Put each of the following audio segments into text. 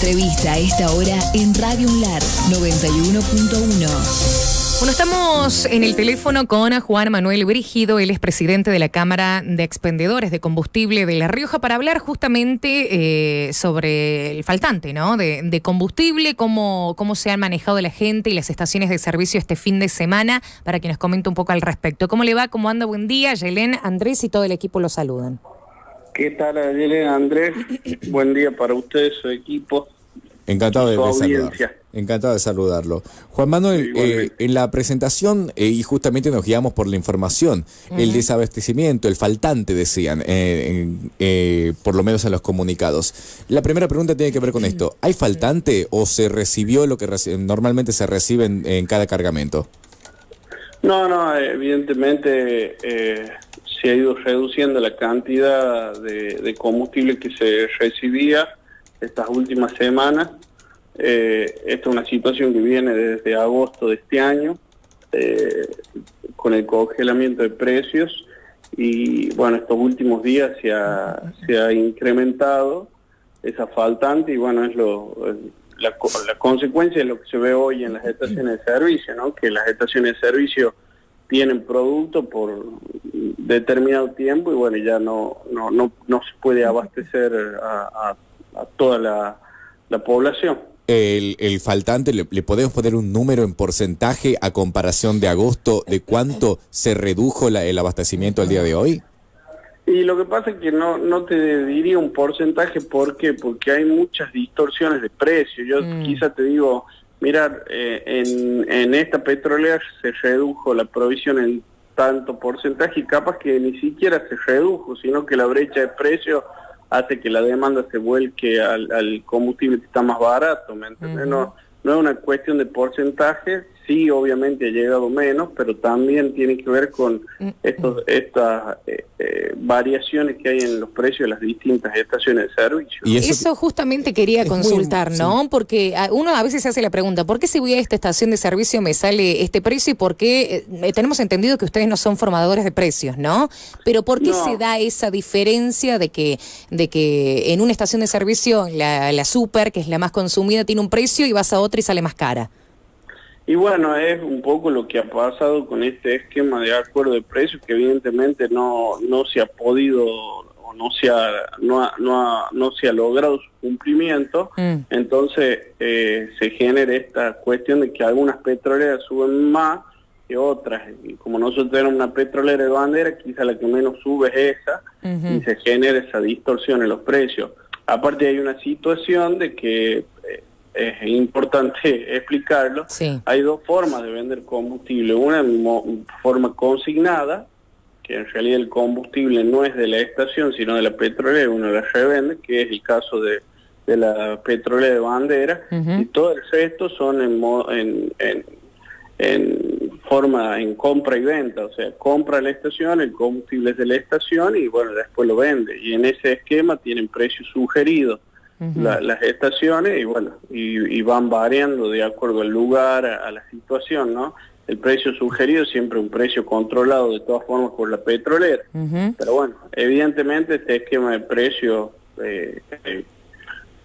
entrevista a esta hora en Radio Unlar 91.1. Bueno, estamos en el teléfono con Juan Manuel Brígido, él es presidente de la Cámara de Expendedores de Combustible de La Rioja, para hablar justamente eh, sobre el faltante ¿no? de, combustible, cómo, cómo se han manejado la gente y las estaciones de servicio este fin de semana, para que nos comente un poco al respecto. ¿Cómo le va? ¿Cómo anda? Buen día. Yelén, Andrés y todo el equipo lo saludan. ¿Qué tal, Yelén, Andrés? Buen día para ustedes, su equipo. Encantado de, saludarlo. Encantado de saludarlo. Juan Manuel, eh, en la presentación, eh, y justamente nos guiamos por la información, el desabastecimiento, el faltante, decían, eh, por lo menos en los comunicados. La primera pregunta tiene que ver con esto. ¿Hay faltante o se recibió lo que normalmente se recibe en, cada cargamento? No, no, evidentemente se ha ido reduciendo la cantidad de combustible que se recibía estas últimas semanas. Eh, esta es una situación que viene desde agosto de este año, eh, con el congelamiento de precios y bueno, estos últimos días se ha, se ha incrementado esa faltante y bueno, es lo, la, consecuencia de lo que se ve hoy en las estaciones de servicio, que las estaciones de servicio tienen producto por determinado tiempo y bueno, ya no, no, no, no se puede abastecer a, a a toda la, población. El, el faltante, ¿le, podemos poner un número en porcentaje a comparación de agosto de cuánto se redujo el abastecimiento al día de hoy? Y lo que pasa es que no, no te diría un porcentaje, ¿por qué? Porque hay muchas distorsiones de precio. Yo mm. quizá te digo, mirar, eh, en, en esta petrolera se redujo la provisión en tanto porcentaje y capaz que ni siquiera se redujo, sino que la brecha de precio hace que la demanda se vuelque al, combustible que está más barato, ¿me entiendes? no, no es una cuestión de porcentaje, sí obviamente ha llegado menos, pero también tiene que ver con mm. estos, estas eh, eh, variaciones que hay en los precios de las distintas estaciones de servicio. Y eso, justamente quería consultar, ¿no? Porque uno a veces se hace la pregunta, ¿por qué si voy a esta estación de servicio me sale este precio y por qué? Eh, tenemos entendido que ustedes no son formadores de precios, ¿no? Pero ¿por qué se da esa diferencia de que, de que en una estación de servicio la, la super, que es la más consumida, tiene un precio y vas a otra y sale más cara? Y bueno, es un poco lo que ha pasado con este esquema de acuerdo de precios que evidentemente no, no se ha podido o no se ha, no, no, no se ha logrado su cumplimiento, mm. entonces eh, se genera esta cuestión de que algunas petroleras suben más que otras. Y como nosotros tenemos una petrolera de bandera, quizá la que menos sube es esa y se genera esa distorsión en los precios. Aparte hay una situación de que es importante explicarlo, hay dos formas de vender combustible. Una en forma consignada, que en realidad el combustible no es de la estación, sino de la petrolera, uno la revende, que es el caso de, la petrolera de bandera, y todo el resto son en, en, en, forma, en compra y venta, o sea, compra la estación, el combustible es de la estación y bueno, después lo vende. Y en ese esquema tienen precios sugeridos las estaciones y bueno, y, van variando de acuerdo al lugar, a, la situación, ¿no? El precio sugerido siempre un precio controlado de todas formas por la petrolera. Pero bueno, evidentemente este esquema de precios eh, eh,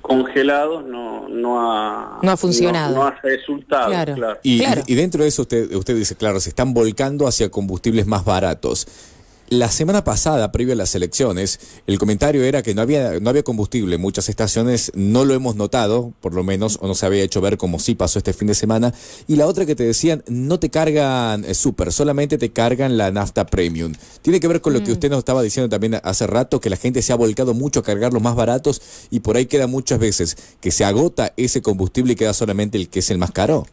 congelados no, no, ha, no ha funcionado. No, ha resultado. Claro. Y, y, dentro de eso usted, usted dice, claro, se están volcando hacia combustibles más baratos. La semana pasada, previo a las elecciones, el comentario era que no había, no había combustible. Muchas estaciones no lo hemos notado, por lo menos, o no se había hecho ver como sí pasó este fin de semana. Y la otra que te decían, no te cargan eh, super, solamente te cargan la nafta premium. Tiene que ver con lo que mm. usted nos estaba diciendo también hace rato, que la gente se ha volcado mucho a cargar los más baratos y por ahí queda muchas veces que se agota ese combustible y queda solamente el que es el más caro.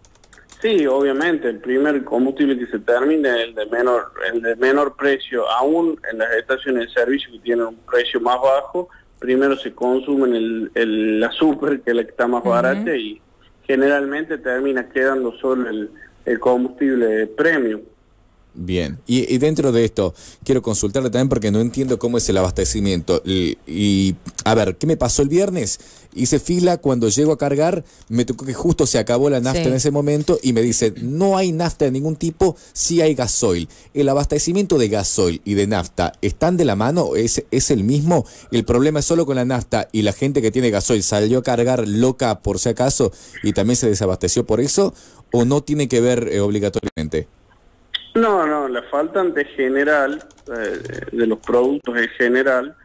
Sí, obviamente, el primer combustible que se termina es el de menor, el de menor precio, aún en las estaciones de servicio que tienen un precio más bajo, primero se consume el, el, la super, que es la que está más barata, y generalmente termina quedando solo el, el combustible premium. Bien, y, dentro de esto, quiero consultarle también porque no entiendo cómo es el abastecimiento. Y, a ver, ¿qué me pasó el viernes? Hice fila, cuando llego a cargar, me tocó que justo se acabó la nafta en ese momento y me dice, no hay nafta de ningún tipo, sí hay gasoil. ¿El abastecimiento de gasoil y de nafta están de la mano? ¿Es, ¿Es el mismo? ¿El problema es solo con la nafta y la gente que tiene gasoil salió a cargar loca por si acaso y también se desabasteció por eso? ¿O no tiene que ver eh, obligatoriamente? No, no, la faltante general, eh, de los productos en general,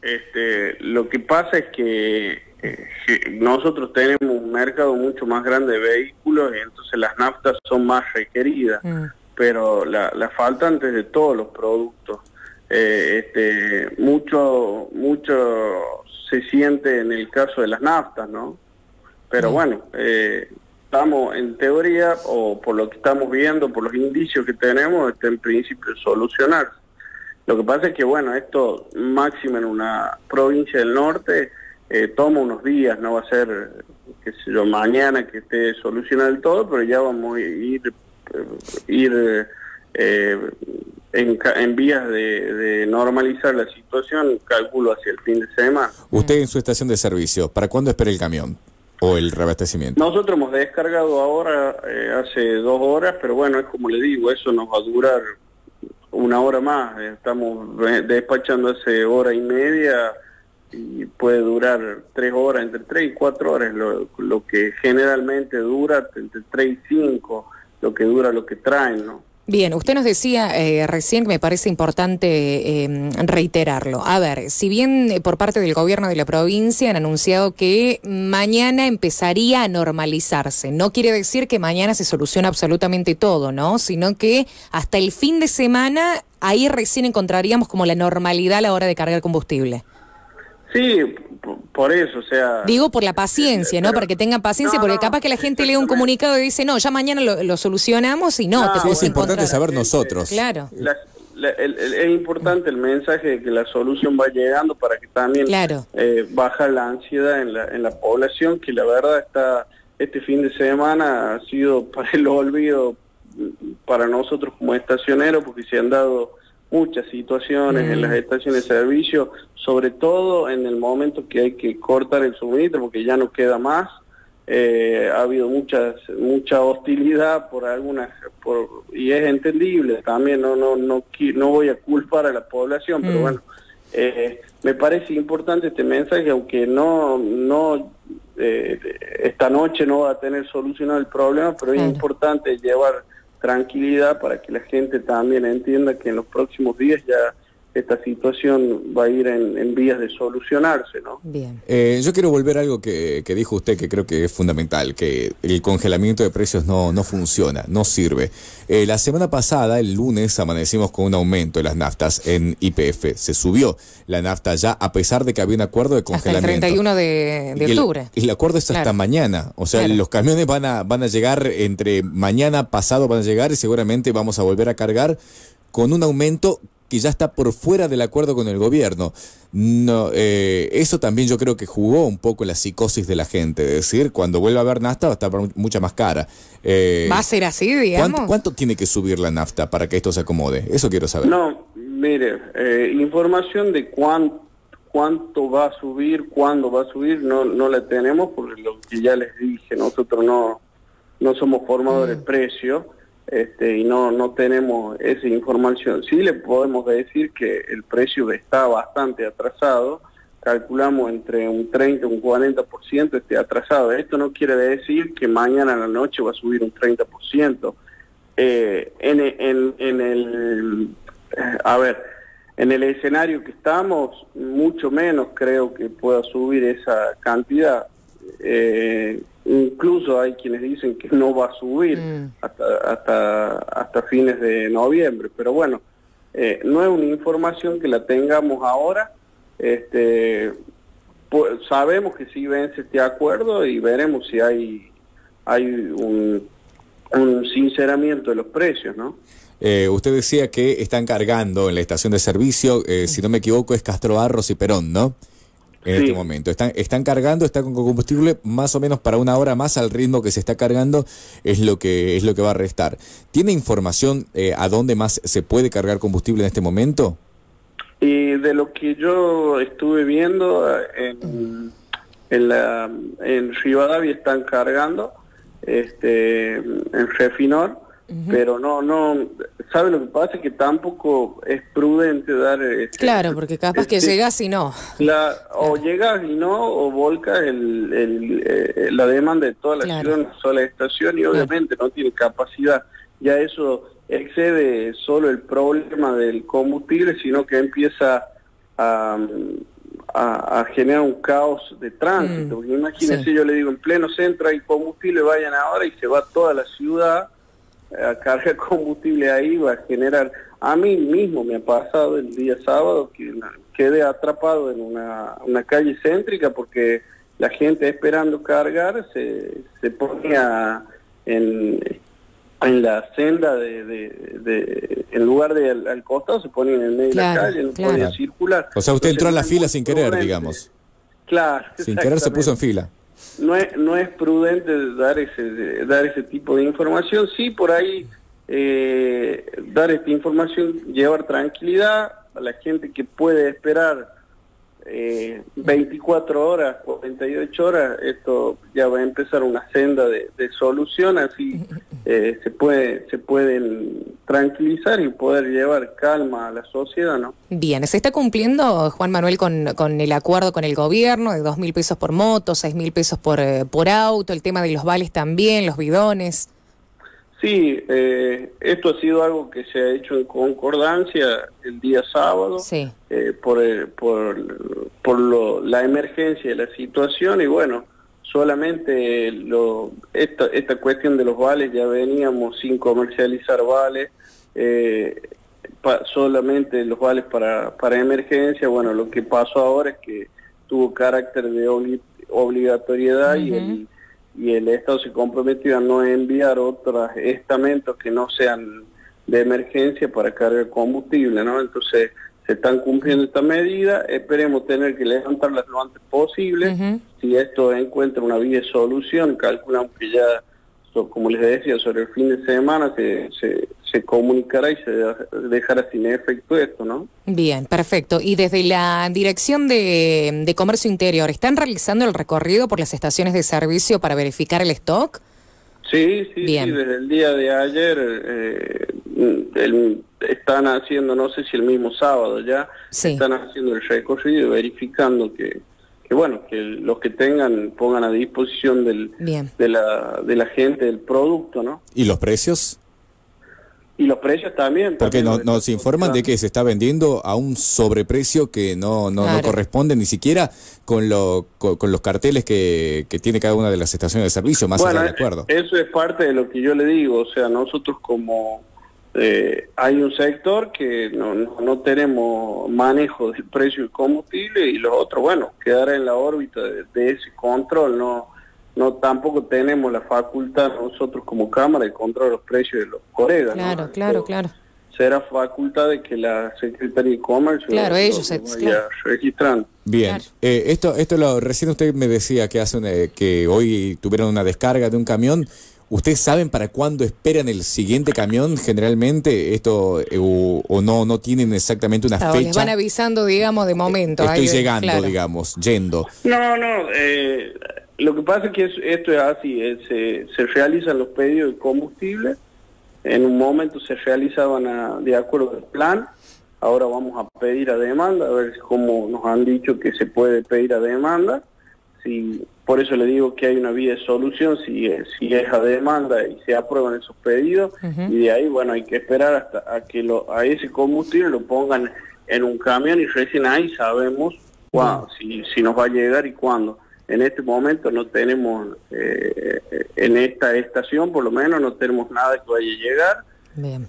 este, lo que pasa es que eh, nosotros tenemos un mercado mucho más grande de vehículos y entonces las naftas son más requeridas, mm. pero la, la faltante es de todos los productos. Eh, este, mucho, mucho se siente en el caso de las naftas, ¿no? Pero mm. bueno, eh, estamos en teoría, o por lo que estamos viendo, por los indicios que tenemos, está en principio solucionar. Lo que pasa es que, bueno, esto máximo en una provincia del norte eh, toma unos días, no va a ser, qué sé yo, mañana que esté solucionado el todo, pero ya vamos a ir, eh, ir eh, en, vías de, de, normalizar la situación, calculo hacia el fin de semana. Usted en su estación de servicio, ¿para cuándo espera el camión? O el reabastecimiento? Nosotros hemos descargado ahora eh, hace dos horas, pero bueno, es como le digo, eso nos va a durar una hora más. Estamos despachando hace hora y media y puede durar tres horas, entre tres y cuatro horas, lo, lo que generalmente dura entre tres y cinco, lo que dura lo que traen, ¿no? Bien, usted nos decía eh, recién que me parece importante em, reiterarlo. A ver, si bien eh, por parte del gobierno de la provincia han anunciado que mañana empezaría a normalizarse, no quiere decir que mañana se soluciona absolutamente todo, ¿no? Sino que hasta el fin de semana ahí recién encontraríamos como la normalidad a la hora de cargar combustible. Sí, por eso, o sea... Digo por la paciencia, ¿no? Para que tengan paciencia, porque capaz que la gente lee un comunicado y dice, no, ya mañana lo, solucionamos y no. es importante saber nosotros. Claro. es importante el mensaje de que la solución va llegando para que también eh, baja la ansiedad en la, en la población, que la verdad está este fin de semana ha sido para el olvido para nosotros como estacioneros, porque se han dado muchas situaciones en las mm. estaciones de servicio, sobre todo en el momento que hay que cortar el suministro porque ya no queda más. Eh, ha habido muchas mucha hostilidad por algunas por, y es entendible también no no no no voy a culpar a la población pero mm. bueno eh, me parece importante este mensaje aunque no no eh, esta noche no va a tener solucionado el problema pero es importante llevar tranquilidad para que la gente también entienda que en los próximos días ya esta situación va a ir en, vías de solucionarse, ¿no? Bien. Eh, yo quiero volver a algo que, dijo usted que creo que es fundamental, que el congelamiento de precios no, no funciona, no sirve. Eh, la semana pasada, el lunes, amanecimos con un aumento de las naftas en IPF. Se subió la nafta ya a pesar de que había un acuerdo de congelamiento. Hasta el 31 de, octubre. Y el, acuerdo es hasta mañana. O sea, los camiones van a, van a llegar entre mañana, pasado van a llegar y seguramente vamos a volver a cargar con un aumento que ya está por fuera del acuerdo con el gobierno. No, eh, eso también yo creo que jugó un poco la psicosis de la gente, es decir, cuando vuelva a haber nafta va a estar mucha más cara. Eh, ¿Va a ser así, digamos? ¿cuánto, tiene que subir la nafta para que esto se acomode? Eso quiero saber. No, mire, eh, información de cuánto cuánto va a subir, cuándo va a subir, no, no la tenemos, porque lo que ya les dije, nosotros no, no somos formadores de mm. precios este, y no, no tenemos esa información. Sí le podemos decir que el precio está bastante atrasado, calculamos entre un 30 y un 40% esté atrasado. Esto no quiere decir que mañana a la noche va a subir un 30%. Eh, en, el, eh, a ver, en el escenario que estamos, mucho menos creo que pueda subir esa cantidad. Eh, Incluso hay quienes dicen que no va a subir mm. hasta, hasta, hasta fines de noviembre, pero bueno, eh, no es una información que la tengamos ahora. Este, pues, sabemos que sí vence este acuerdo y veremos si hay, hay un, un sinceramiento de los precios, ¿no? Eh, usted decía que están cargando en la estación de servicio, eh, si no me equivoco, es Castro Barros y Perón, ¿no? En este momento. Están, están cargando, está con combustible más o menos para una hora más al ritmo que se está cargando es lo que es lo que va a restar. ¿Tiene información eh, a dónde más se puede cargar combustible en este momento? Y de lo que yo estuve viendo en, en, la, en Rivadavia están cargando, este, en Refinor, pero no, no, ¿sabe lo que pasa? Que tampoco es prudente dar... Este, claro, porque capaz que este, llegas y no. La, o llegas y no, o volcas el, el, eh, la demanda de toda la ciudad en una sola estación y obviamente no tiene capacidad. Ya eso excede solo el problema del combustible, sino que empieza a, a, generar un caos de tránsito. Mm, imagínense, yo le digo, en pleno centro hay combustible, vayan ahora y se va toda la ciudad a cargar combustible ahí, va a generar... A mí mismo me ha pasado el día sábado que quedé atrapado en una, una calle céntrica porque la gente esperando cargar se, se ponía en en la senda de, de, en lugar de al, costado se pone en el medio de la calle, no podía circular. O sea, usted entró a la fila sin querer, digamos. Claro. Sin querer se puso en fila. No es, no es prudente dar ese, dar ese tipo de información. Sí, por ahí eh, dar esta información, llevar tranquilidad a la gente que puede esperar eh, 24 horas, 48 horas, esto ya va a empezar una senda de, solución, así eh, se puede se pueden tranquilizar y poder llevar calma a la sociedad, ¿no? Bien, ¿se está cumpliendo, Juan Manuel, con, con el acuerdo con el gobierno de dos mil pesos por moto, seis mil pesos por, eh, por auto, el tema de los vales también, los bidones? Sí, eh, esto ha sido algo que se ha hecho en concordancia el día sábado eh, por, por, por lo, la emergencia de la situación y bueno, solamente lo, esta, esta cuestión de los vales ya veníamos sin comercializar vales, eh, solamente los vales para, para emergencia, bueno, lo que pasó ahora es que tuvo carácter de obligatoriedad y el y el Estado se comprometió a no enviar otros estamentos que no sean de emergencia para cargar combustible, ¿no? Entonces se están cumpliendo esta medida, esperemos tener que levantarlas lo antes posible, si esto encuentra una vía de solución, calculamos que ya como les decía, sobre el fin de semana se, se, comunicará y se dejará sin efecto esto, ¿no? Bien, perfecto. Y desde la Dirección de, Comercio Interior, ¿están realizando el recorrido por las estaciones de servicio para verificar el stock? Sí, sí, sí desde el día de ayer eh, están haciendo, no sé si el mismo sábado ya, están haciendo el recorrido y verificando que que bueno, que los que tengan pongan a disposición del, de, la, de la gente el producto, ¿no? ¿Y los precios? Y los precios también. Porque nos informan de que se está vendiendo a un sobreprecio que no, no, no corresponde ni siquiera con, lo, con, los carteles que, que, tiene cada una de las estaciones de servicio, más allá del acuerdo. Eso es parte de lo que yo le digo, o sea, nosotros como eh, hay un sector que no, no, tenemos manejo del precio del combustible y los otros, bueno, quedar en la órbita de, ese control, no no tampoco tenemos la facultad nosotros como Cámara de controlar los precios de los colegas. Claro, claro, claro. Será facultad de que la Secretaría de Comercio claro, ellos vaya registrando. Bien, eh, esto, esto lo, recién usted me decía que, hace que hoy tuvieron una descarga de un camión. ¿Ustedes saben para cuándo esperan el siguiente camión generalmente? Esto eh, o, no no tienen exactamente una fecha. Les van avisando, digamos, de momento. Estoy llegando, digamos, yendo. No, no. Eh, lo que pasa es que esto es así. se, se, realizan los pedidos de combustible. En un momento se realizaban de acuerdo al plan. Ahora vamos a pedir a demanda, a ver cómo nos han dicho que se puede pedir a demanda. Si por eso le digo que hay una vía de solución si, si es a demanda y se aprueban esos pedidos y de ahí, bueno, hay que esperar hasta a que lo, a ese combustible lo pongan en un camión y recién ahí sabemos si, si nos va a llegar y cuándo. En este momento no tenemos, eh, en esta estación por lo menos no tenemos nada que vaya a llegar.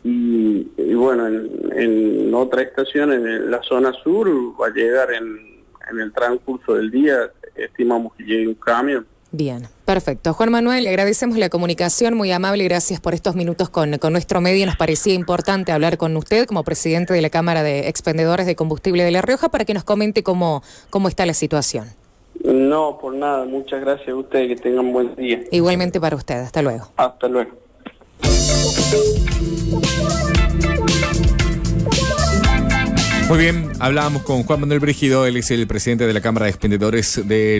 Y, y, bueno, en, en otra estación, en la zona sur, va a llegar en, en el transcurso del día estimamos que llegue un camión. Bien. Perfecto. Juan Manuel, le agradecemos la comunicación, muy amable, gracias por estos minutos con, con nuestro medio. Nos parecía importante hablar con usted como presidente de la Cámara de Expendedores de Combustible de La Rioja para que nos comente cómo, cómo está la situación. No, por nada. Muchas gracias a ustedes. Que tengan buen día. Igualmente para usted. Hasta luego. Hasta luego. Muy bien, hablábamos con Juan Manuel Brigido, él es el presidente de la Cámara de Expendedores de